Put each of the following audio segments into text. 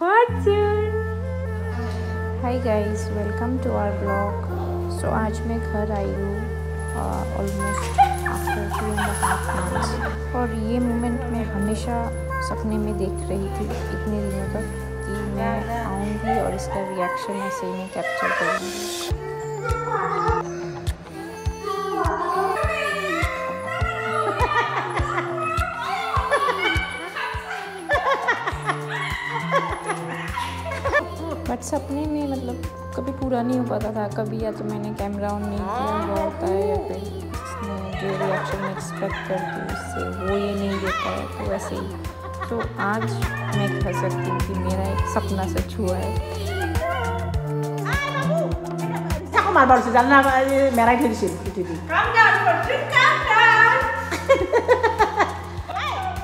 Fortune hi guys welcome to our blog so आज मैं घर आई हूँ almost after two and half months और ये मोमेंट मैं हमेशा सपने में देख रही थी इतने दिनों तक कि मैं आऊँगी और इसका रिएक्शन ऐसे ही मैं कैप्चर करूँगी। सपने में मतलब कभी पूरा नहीं हो पाता था कभी या तो मैंने कैमरा ऑन नहीं किया हुआ होता है या फिर इसमें जो रिएक्शन एक्सपेक्ट करती हूँ उससे वो ये नहीं देता है तो वैसे ही। तो आज मैं कह सकती हूँ कि मेरा एक सपना सच हुआ है.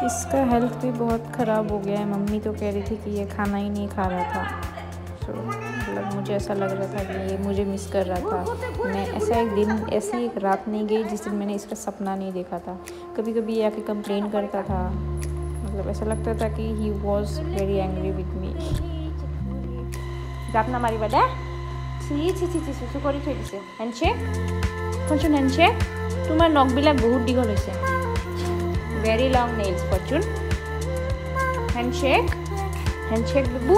इसका हेल्थ भी बहुत ख़राब हो गया है। मम्मी तो कह रही थी कि ये खाना ही नहीं खा रहा था। सो मतलब मुझे ऐसा लग रहा था कि ये मुझे मिस कर रहा था मैं ऐसा एक दिन ऐसी एक रात नहीं गई जिस दिन मैंने इसका सपना नहीं देखा था कभी कभी ये आके कंप्लेन करता था मतलब ऐसा लगता था कि he was very angry with me জাপ নামাৰিবা দে চি চি চি চি চুচু কৰি থৈ দিছে হেণ্ডশ্বেক ফৰচুন হেণ্ডশ্বেক তোমাৰ নখবিলাক বহুত দীঘল হৈছে very long nails Fortune handshake handshake বুবু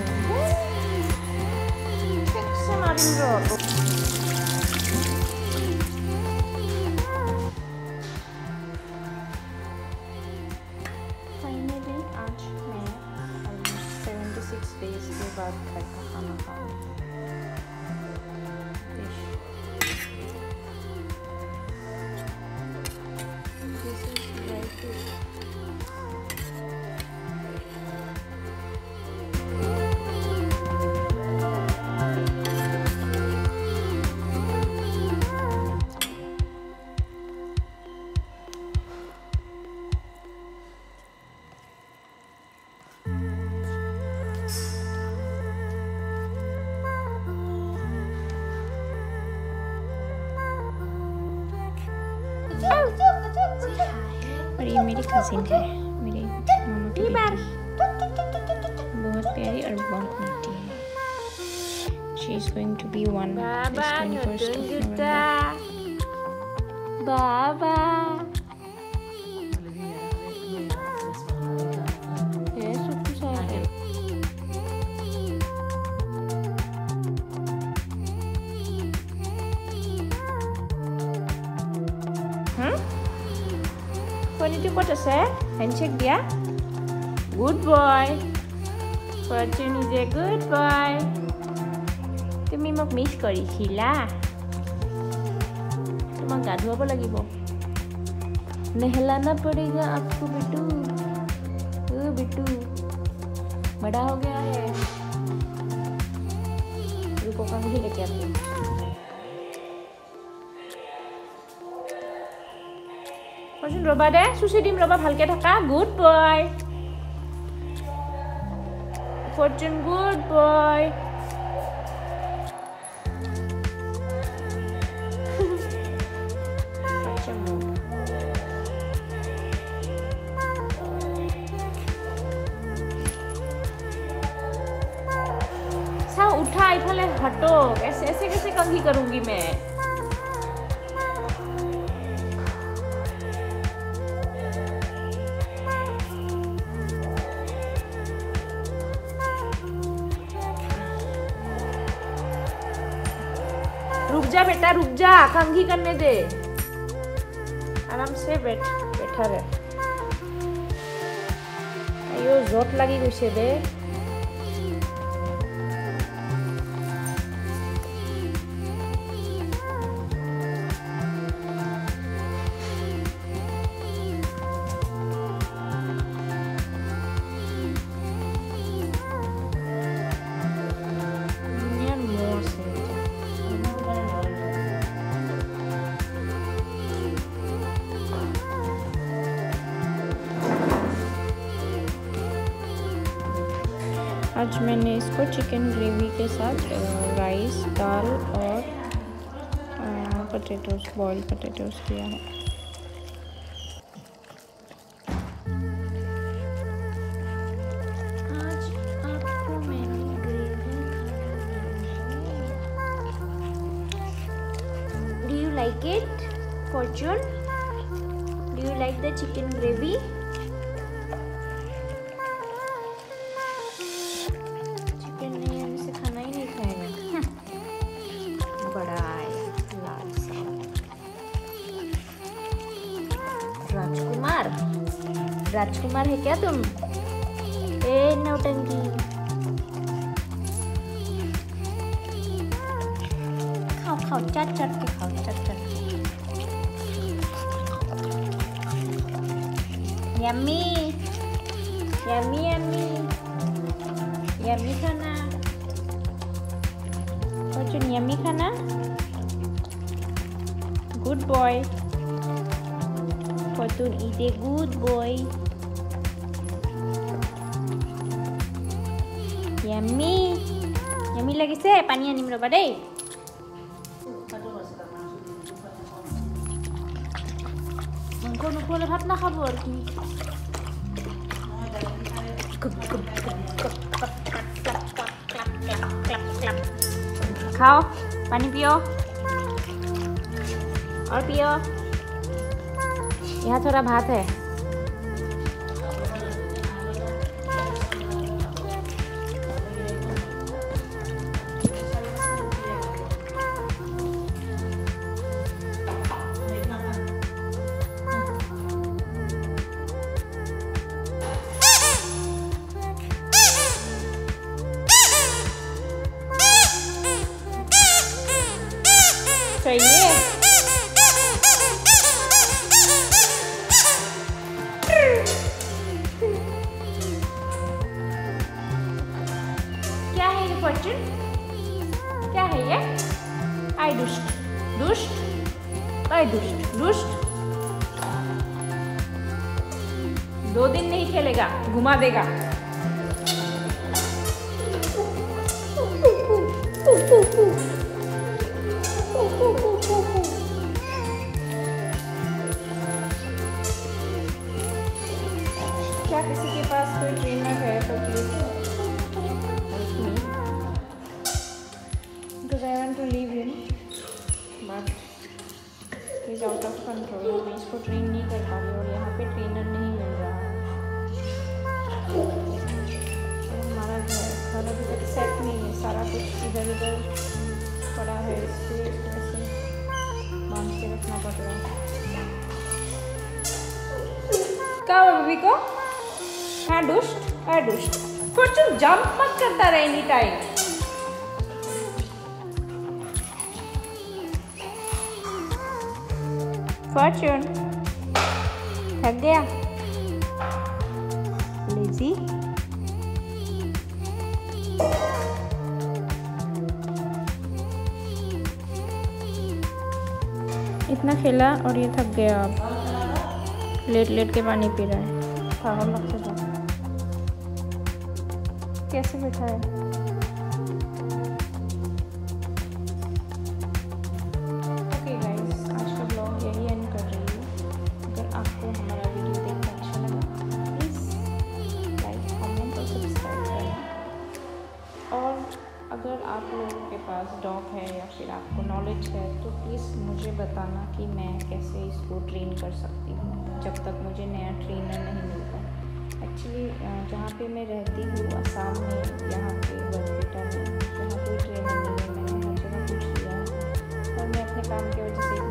बाद घर का खाना खाऊँगी और ये मेरी कजिन है मेरे मामा की। बहुत प्यारी और बहुत मीठी है। She is going to be one बाबा। চাইনিটো ক'ত আছে হেণ্ডশ্বেক দিয়া good boy প্ৰচুন is good boy তুমি মোক মিছ কৰিছিলা তোমাক গা ধুৱাব লাগিব নেহেলানা পৰি গা আপু বিটু অ বিটু বড়া হ'ব গা হে ৰূপকা বুলি লেখে আছে ফৰ্চুন ৰ'বা দে চুচি দিম ৰ'বা ভালকে থাকা good boy Fortune good boy চাও উঠা ইফালে হটক ऐसे ऐसे कैसे कंघी करूंगी मैं रुक जा बेटा, रुक जा कंघी करने दे। आराम से बैठ, बैठा रहे। आयो जोट लगी गुसे दे आज मैंने इसको चिकन ग्रेवी के साथ राइस दाल और पोटैटोस बॉयल पोटैटोस किया है। like it? Do you like the chicken gravy? राजकुमार राजकुमार है क्या तुम? ए नौटंकी खाओ खाओ, चट चट के खाओ, चट चट। यम्मी यम्मी यम्मी यम्मी खाना। such a yummy khana? Good boy. Kotun is a good boy. Yummy. Yummy লাগিছে পানী আনিম ৰ'বা দেই মাংস নোখোৱালে ভাত নাখাব আৰু কি खाओ पानी पियो। और पियो। यहाँ थोड़ा भात है। फॉर्चून क्या है ये? आई दुष्ट दुष्ट आई दुष्ट दुष्ट दो दिन नहीं खेलेगा, घुमा देगा। He's out of control मैं इसको ट्रेन नहीं कर पा रही और यहाँ पे ट्रेनर नहीं मिल रहा है। हमारा घर घर अभी तक सेट नहीं है। सारा कुछ इधर उधर पड़ा है। इसलिए इस तरह से बाँध के रखना पड़ रहा है। क्या बेबी को? हाँ दुष्ट है दुष्ट। कुछ जंप मत करता रहे एनी टाइम फॉर्चून थक गया लेजी इतना खेला और ये थक गया अब। लेट लेट के पानी पी रहा है। पागल लगता कैसे बैठा है? आपको नॉलेज है तो प्लीज़ मुझे बताना कि मैं कैसे इसको ट्रेन कर सकती हूँ, जब तक मुझे नया ट्रेनर नहीं मिलता। एक्चुअली जहाँ पे मैं रहती हूँ, आसाम में, यहाँ पे बरपेटा में, जहाँ कोई ट्रेनर नहीं है मैंने जगह और मैं अपने काम की वजह से